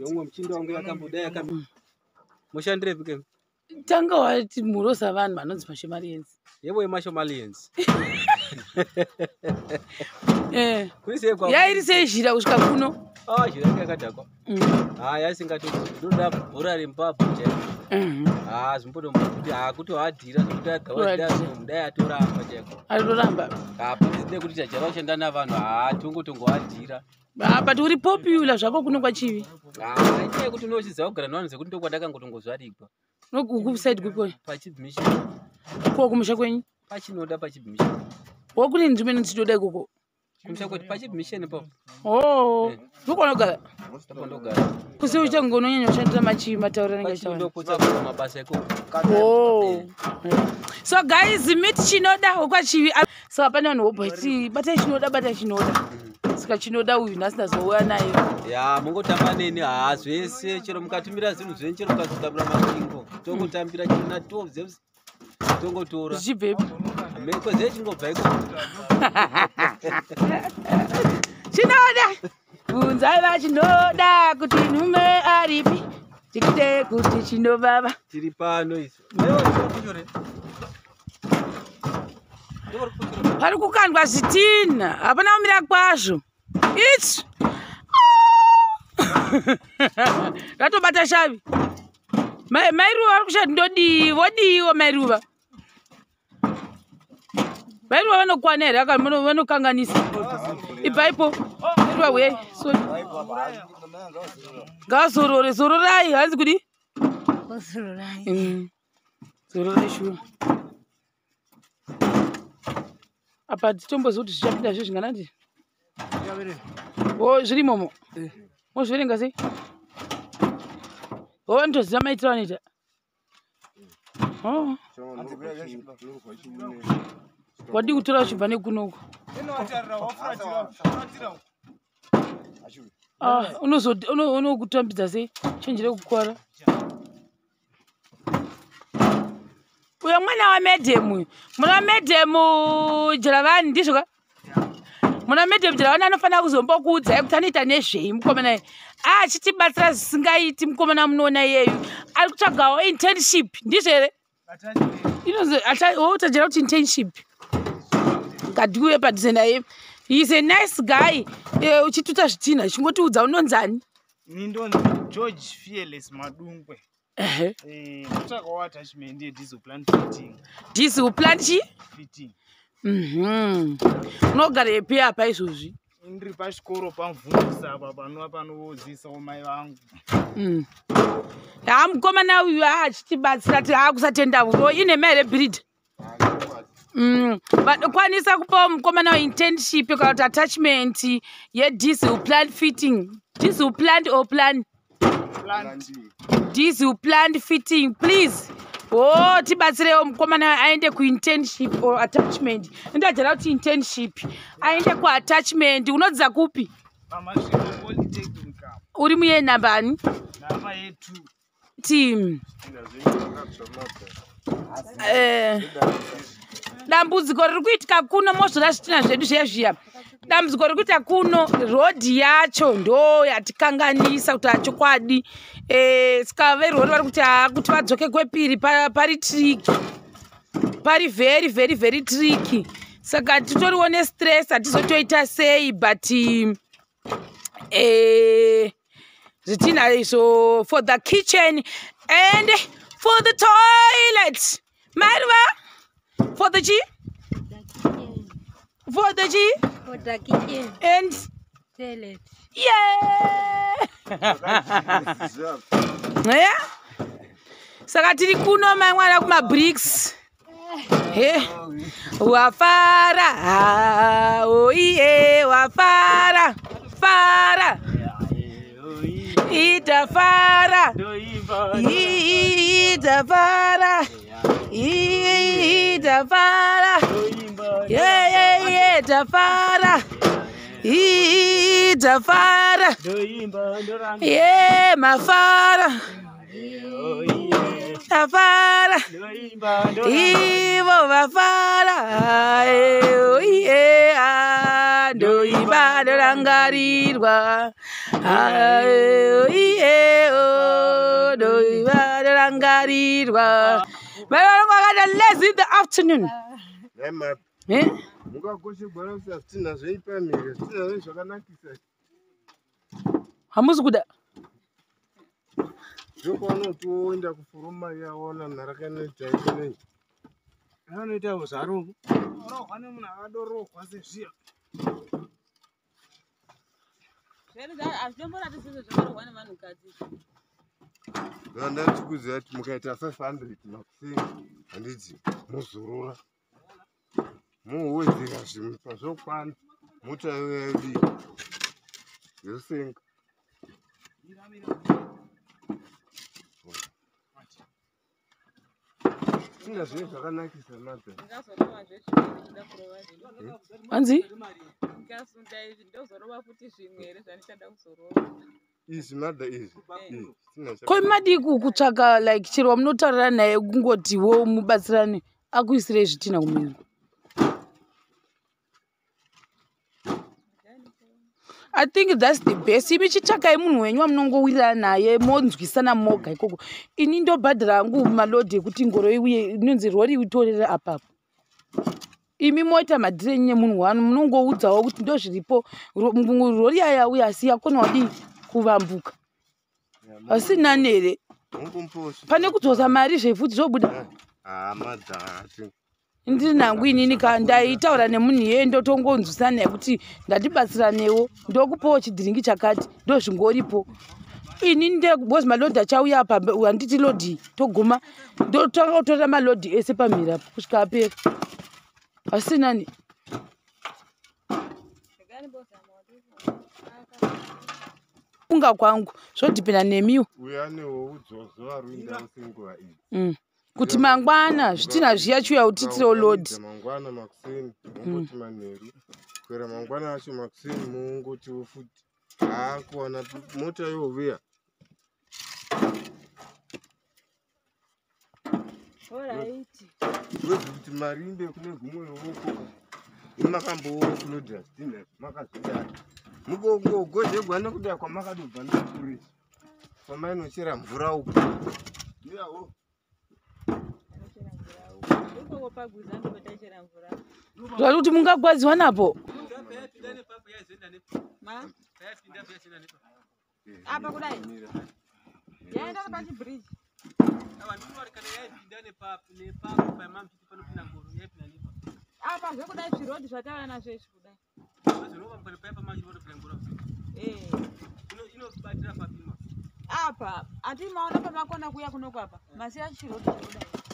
yomwe muchindi wangu yakambodai yakambi mushandirepi ke tanga wati murosa vanhu vanonzi mashomarienzi yevo kwa yairi sei zhira kusvika kuno ah zviranga yakadhakwa Mm, ha yaisingati ndoda bhora rembabvu chaivo mhm. ha zvimbotomuti ha kuti wadhira zvekuti Wadhira. mudai atoramba chaiko aritoramba hapazide kuti tajara kushanda navanhu ha tongotongowadhira Ah, but uri popular zvako kuno kwachivi ha inyaya yekuti unochiziva kugara navanhu zekuti ndokwadakangotongozvarikwa kusaidi kwikoi pachibmission ko kumusha kwenyu pachinoda pachibmission nzvimbo inotinoda ikoko kumusha kweti pachibmission po. O Eh. ndokonogara ndipo ndogara kusi uchange unonyanya kushandira machi mataurira eko Oh. so guys meet chinoda wekwachivi saka pane vanhu vobhati batai chinoda batai chinoda. Saka chinoda uyu nhasi ndazouya naye. Ya mungotamba neni ha zvese chero mukatumira zvinhu zvenyu chero mukazotambira masvingo tongotambira chero na 12 zeus tongotora. Zvichibvepi meko zee chingobva iko? Chinoda? Bvunzai vachinoda kuti nhume aripi? Tikide kuti chinovava. Tiri pano isu. Pari kukandwa zvitinha hapana kumira kwazvo. Its ratobata shavi. Mai- mairuva vari kushati ndodii vodiiwo mairuva mairuva vanokwana here aka vano- vanokanganisa ibhaipo mairuva we sori ngavazorore zororai hanzi kudi? Mm. zororai shuwa. Apa titomboziva kuti zvichapinda zvo zvinganandi o zviri imomo. Mozviverenga sei o vanotoziva maitiro anoita wadi kutora uchibva nekunoku unokutambidza sei? Chenjere kukwara. Uyo mwana wamedhemu muna medhemu jeravani ndizvo ka? Muna medhemu jeravani anofanira kuzombokuudzai kuti anoita nezvei mukomana iye achitibatsira zvisingaiti mukomana munoona iyeyu. Ari kutsvagawo internship ndizvo here? Inozotajera kuti internship ngadiuye padhuze naye is a nice guy. Eh, uchituta zvitinha chingotiudza unonzani? Ini ndonzi george fearless madungwe ehe. Kutsvakawo attachment yediscipline fitting. Disi uplan chi? Fitting. Mhm. unogara yepi apa izvozvi? Ndiri pachikoro pamvundisa apa panova panodzisawo mai vangu. Mm. ha mukomana uyu achitibatsira ti aakusatenda uro ine mahere brid vadokwanisa kupawo mukomana wainternship kana kuti attachment yedisel plant fitting. Diesel plant or plan? Plant diesel plant fitting please. O tibatsirewo mukomana aende kuinternship or attachment. Ndajara kuti internship. Aende kuattachment unodzidza kupi? Uri muye nambani dambudziko riri kuitika kuno mozvora zvitina zvedu zviya zviya. Dambudziko riri kuitika kuno rodhi yacho ndo yatikanganisa kuti achokwadi Eh, saka verori vari kuti haa kuti vadzoke kwepiri pa- pari triki pari very very very triki saka titoriwo nestress hatizotoita sei but eh, zvitinha izvo for the kitchen and for the toilet. Mariva for the chi for the chi For the kitchen and toilet. yeah! Yeah? Saka tiri kuno mai mwana kumabricks he? Wafara. Ah, oiye wafara. Fara itafara itafara itafara yeye tafara itafara ye mafara. Tafara ivo vafara oiye ndoimba ndorangarirwa iyewo ndoimba ndorangarirwa vavanonga vakata lazy in the afternoon. Eh? mukagoshe kuti hatina zveipamhire hatina zvezvakanakisa hamuzi kuda. Zvokwanotoenda kufuruma yaona nharakanoita ikonei anoita zvarovo rohwa nemunhu akadorohwa sezviya vandachikuziva kuti mukaita 500 makuseni handiti muzorora. Muwedzera zvimwe pazvokwana mutayavi yosenga. Tina zvinhu zvakanakisa madha hanzi? Ndozorova futi zvimwe here zvandichada kuzorova izvi izvi tina chaka- koi madiki kutsvaka like chero wamunotaurira naye kungotiwo mubatsirane akuisirei zvitina kumiro i think thats the best. Imi chitsvakai munhu wenyu wamunongowirirana naye monzwisana moga ikoko. Ini ndobhadhara hangu malodhi ekuti ngoro iuye inonzi rori itorere apapo imi moita madhirenyi nemunhu wanu munongoudzawo kuti ndo zviripo Ro- m- rori yaya uya asi yakona wadi kuvambuka. Asina nere Ungumposhi. pane kudzosa mari zvefuti zvobuda. Ndiri nangu inini ka ndaitaura nemunhu iyeye ndotongonzwisana naye kuti ngatibatsiranewo ndokupawo chidhiringi chakati ndo zvingoripo ini ndebhozi malodhi achauya apa handiti lodhi toguma ndotanga kutorera malodhi ese pamhiri apo kusvika apera. Hasinani kunga kwangu zvodhipenda nemiwo. Uyanewo udzozo aruinda usenguva iyi. Mm. kuti mangwana zvitina zviya chiuya utitirewo lodhi mangwana makuseni mungoti manheru. Kuera mangwana acho makuseni muungotiwo futi haakuwana mota yovuya wezi kuti marinde kune gumwe ruoko imakambooflodha zvitina makazvidara mukongogozhegwa nekuda kwamakadobva nekureshi kwamainochera mvura uku iyawo ikoko pagwiza ndopataichera mvura zvati kuti mungagwadziwa napo? Apa kudai? Yaenda nepachibhiriji apa zvekudai zvirodhi zvataura nazvo izvi kudai Eh. apa hatimaona pamakona kuya kunoku apa masiya chirodhi zvekudai